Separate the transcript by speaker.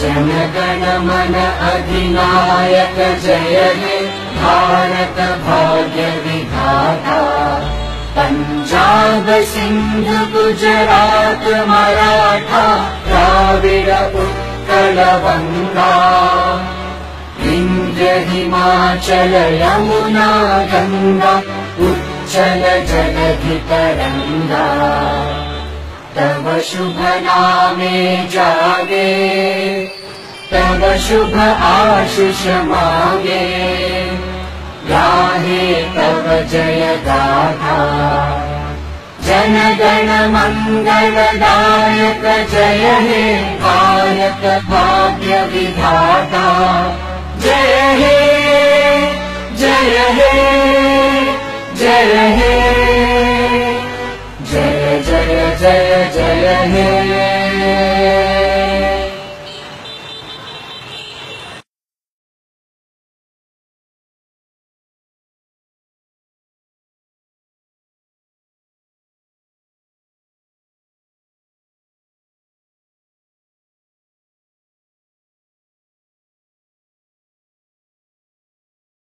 Speaker 1: जनगण मन अधिनायक जय हे भारत भाग्य विधाता पञ्जाब सिन्ध गुजरात मराठा द्राविड उत्कल गङ्गा इन्द्र हिमाचल यमुना गङ्गा उच्चल जलधि तरङ्गा तव शुभ नामे जागे। तव शुभ आशिष मागे। गाहे तव जय गाथा। जनगण मङ्गलदायक जय हे गायक भाग्य विधाता। जय हे जय हे जय हे जय जय हे